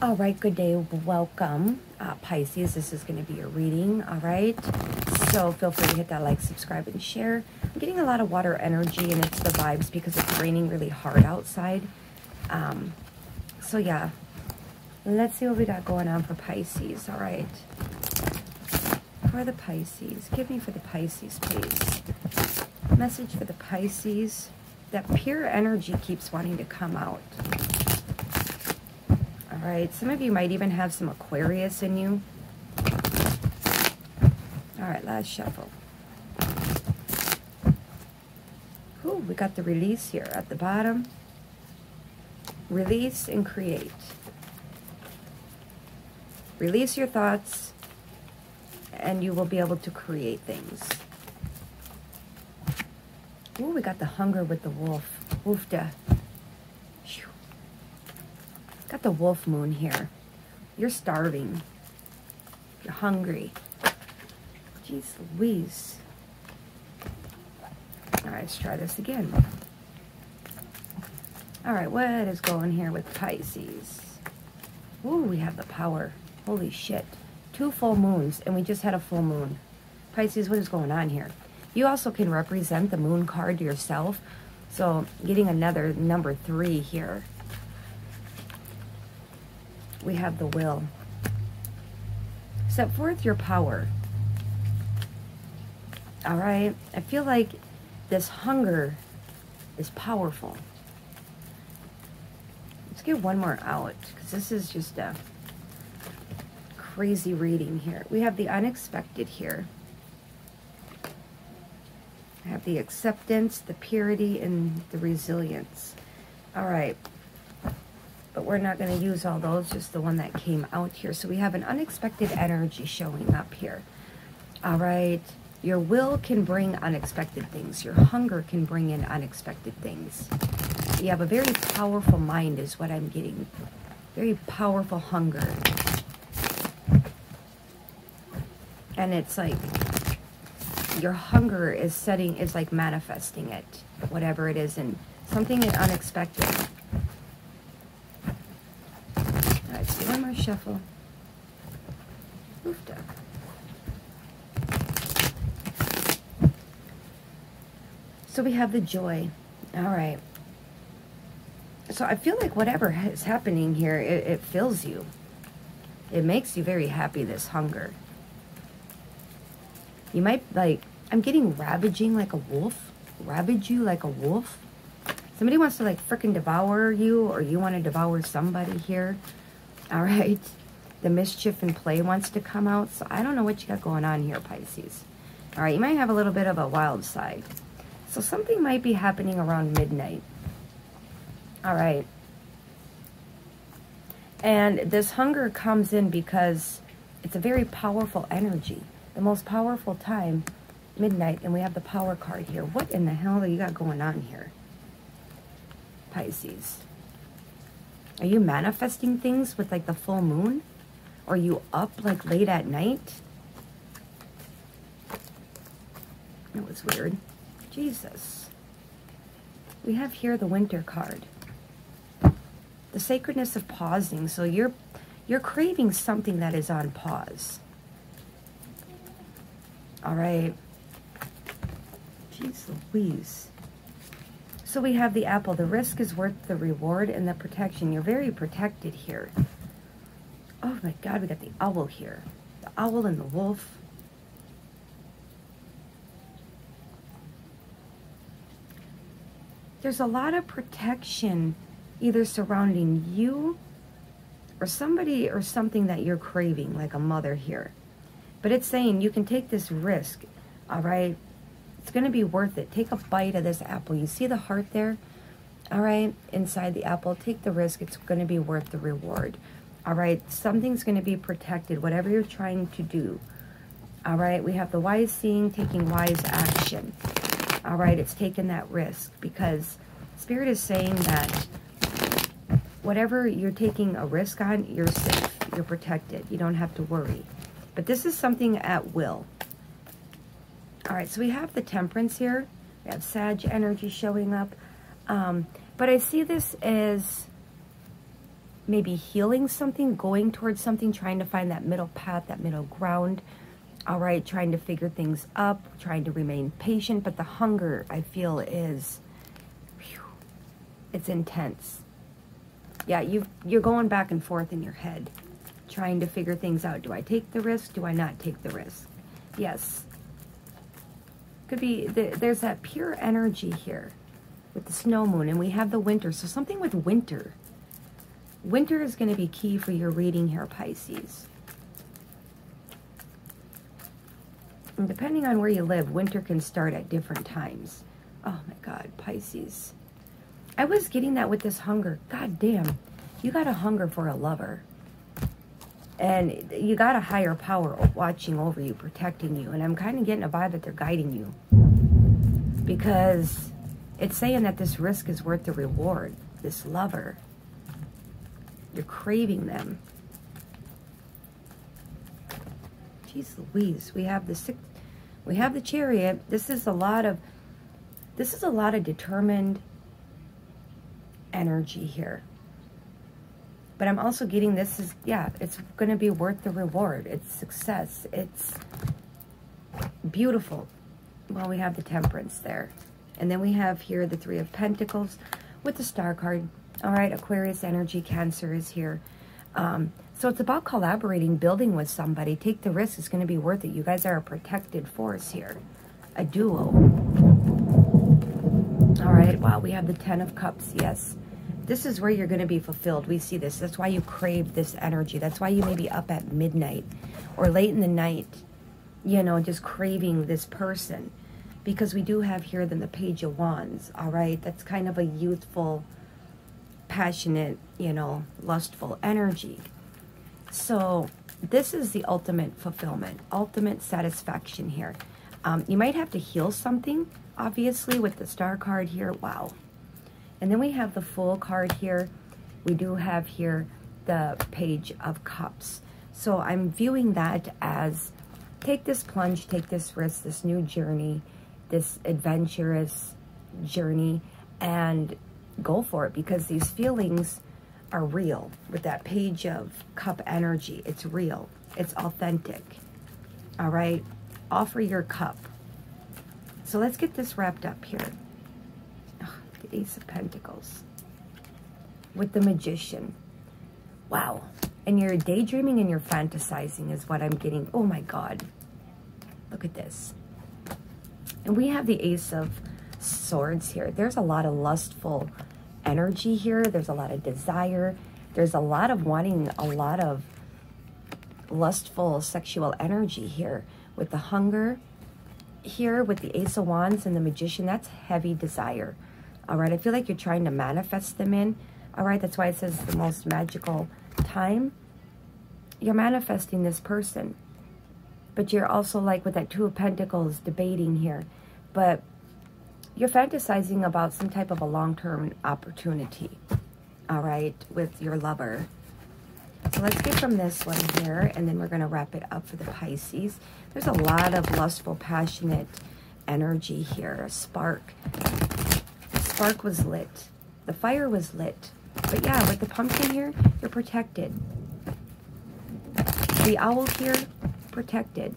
All right, good day. Welcome, uh, Pisces. This is going to be a reading. All right. So feel free to hit that like, subscribe, and share. I'm getting a lot of water energy, and it's the vibes because it's raining really hard outside. Um, so yeah, let's see what we got going on for Pisces. All right. For the Pisces, give me for the Pisces, please. Message for the Pisces. That pure energy keeps wanting to come out. All right, some of you might even have some Aquarius in you. All right, last shuffle. Ooh, we got the release here at the bottom. Release and create. Release your thoughts and you will be able to create things. Ooh, we got the hunger with the wolf. Woofda. Got the wolf moon here. You're starving. You're hungry. Jeez Louise. All right, let's try this again. All right, what is going here with Pisces? Ooh, we have the power. Holy shit. Two full moons, and we just had a full moon. Pisces, what is going on here? You also can represent the moon card yourself. So getting another number three here we have the will. Set forth your power. All right? I feel like this hunger is powerful. Let's get one more out because this is just a crazy reading here. We have the unexpected here. I have the acceptance, the purity, and the resilience. All right we're not going to use all those, just the one that came out here. So we have an unexpected energy showing up here. All right. Your will can bring unexpected things. Your hunger can bring in unexpected things. You have a very powerful mind is what I'm getting. Very powerful hunger. And it's like your hunger is setting, is like manifesting it, whatever it is, and something unexpected. Shuffle. Roof duck. So we have the joy. All right. So I feel like whatever is happening here, it, it fills you. It makes you very happy, this hunger. You might, like, I'm getting ravaging like a wolf. Ravage you like a wolf. Somebody wants to, like, freaking devour you, or you want to devour somebody here. All right. The mischief and play wants to come out. So I don't know what you got going on here, Pisces. All right. You might have a little bit of a wild side. So something might be happening around midnight. All right. And this hunger comes in because it's a very powerful energy. The most powerful time, midnight, and we have the power card here. What in the hell do you got going on here? Pisces. Are you manifesting things with like the full moon? Are you up like late at night? That was weird. Jesus. We have here the winter card. The sacredness of pausing. So you're you're craving something that is on pause. All right. Jeez Louise. So we have the apple. The risk is worth the reward and the protection. You're very protected here. Oh my God, we got the owl here. The owl and the wolf. There's a lot of protection either surrounding you or somebody or something that you're craving, like a mother here. But it's saying you can take this risk, all right? It's going to be worth it. Take a bite of this apple. You see the heart there? All right, inside the apple. Take the risk. It's going to be worth the reward. All right, something's going to be protected, whatever you're trying to do. All right, we have the wise seeing, taking wise action. All right, it's taking that risk because Spirit is saying that whatever you're taking a risk on, you're safe. You're protected. You don't have to worry. But this is something at will. All right, so we have the temperance here. We have Sag energy showing up. Um, but I see this as maybe healing something, going towards something, trying to find that middle path, that middle ground. All right, trying to figure things up, trying to remain patient, but the hunger I feel is, whew, it's intense. Yeah, you you're going back and forth in your head, trying to figure things out. Do I take the risk? Do I not take the risk? Yes. Could be, there's that pure energy here with the snow moon, and we have the winter. So something with winter. Winter is going to be key for your reading here, Pisces. And depending on where you live, winter can start at different times. Oh my God, Pisces. I was getting that with this hunger. God damn, you got a hunger for a lover. And you got a higher power watching over you, protecting you. And I'm kind of getting a vibe that they're guiding you. Because it's saying that this risk is worth the reward. This lover. You're craving them. Jeez Louise, we have the six, we have the chariot. This is a lot of, this is a lot of determined energy here. But I'm also getting this is, yeah, it's going to be worth the reward. It's success. It's beautiful. Well, we have the temperance there. And then we have here the three of pentacles with the star card. All right, Aquarius energy, Cancer is here. Um, so it's about collaborating, building with somebody. Take the risk. It's going to be worth it. You guys are a protected force here. A duo. All right. Wow, we have the Ten of Cups. Yes. This is where you're going to be fulfilled. We see this. That's why you crave this energy. That's why you may be up at midnight or late in the night, you know, just craving this person. Because we do have here then the Page of Wands, all right? That's kind of a youthful, passionate, you know, lustful energy. So this is the ultimate fulfillment, ultimate satisfaction here. Um, you might have to heal something, obviously, with the star card here. Wow. And then we have the Fool card here. We do have here the Page of Cups. So I'm viewing that as take this plunge, take this risk, this new journey, this adventurous journey, and go for it because these feelings are real with that page of cup energy. It's real. It's authentic. All right? Offer your cup. So let's get this wrapped up here. Ace of Pentacles. With the Magician. Wow. And you're daydreaming and you're fantasizing is what I'm getting. Oh my God. Look at this. And we have the Ace of Swords here. There's a lot of lustful energy here. There's a lot of desire. There's a lot of wanting a lot of lustful sexual energy here with the hunger here with the ace of wands and the magician that's heavy desire all right i feel like you're trying to manifest them in all right that's why it says the most magical time you're manifesting this person but you're also like with that two of pentacles debating here but you're fantasizing about some type of a long-term opportunity, all right, with your lover. So let's get from this one here, and then we're going to wrap it up for the Pisces. There's a lot of lustful, passionate energy here. A spark. Spark was lit. The fire was lit. But yeah, with the pumpkin here, you're protected. The owl here, protected.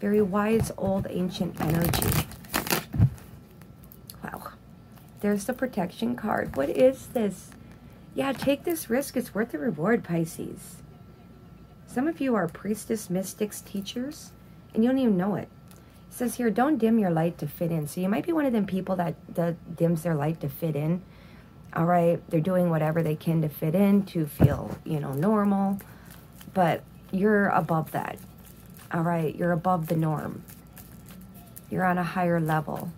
Very wise, old, ancient energy. Wow. There's the protection card. What is this? Yeah, take this risk. It's worth the reward, Pisces. Some of you are priestess, mystics, teachers, and you don't even know it. It says here, don't dim your light to fit in. So you might be one of them people that, that dims their light to fit in. All right, they're doing whatever they can to fit in, to feel, you know, normal. But you're above that. All right, you're above the norm. You're on a higher level.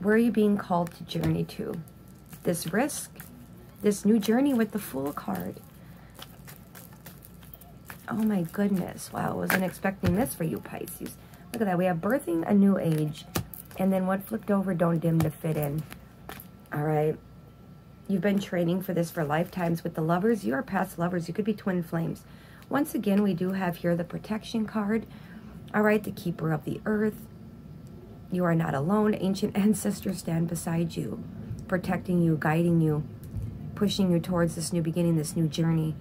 Where are you being called to journey to? This risk, this new journey with the Fool card. Oh my goodness. Wow, I wasn't expecting this for you, Pisces. Look at that. We have birthing a new age. And then what flipped over, don't dim to fit in. All right. You've been training for this for lifetimes with the lovers. You are past lovers. You could be twin flames. Once again, we do have here the protection card. All right, the keeper of the earth. You are not alone. Ancient ancestors stand beside you, protecting you, guiding you, pushing you towards this new beginning, this new journey.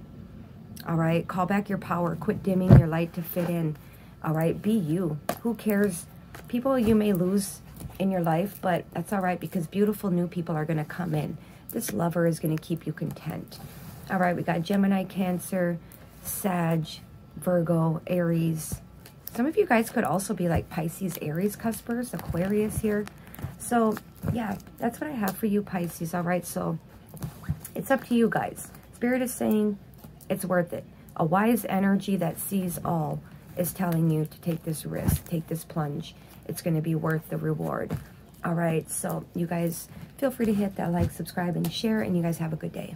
All right, call back your power. Quit dimming your light to fit in. All right, be you. Who cares? People you may lose in your life, but that's all right because beautiful new people are going to come in. This lover is going to keep you content. All right, we got Gemini, Cancer, Sag, Virgo, Aries. Some of you guys could also be like Pisces, Aries cuspers, Aquarius here. So, yeah, that's what I have for you, Pisces. All right, so it's up to you guys. Spirit is saying it's worth it. A wise energy that sees all is telling you to take this risk, take this plunge. It's going to be worth the reward. All right, so you guys feel free to hit that like, subscribe, and share, and you guys have a good day.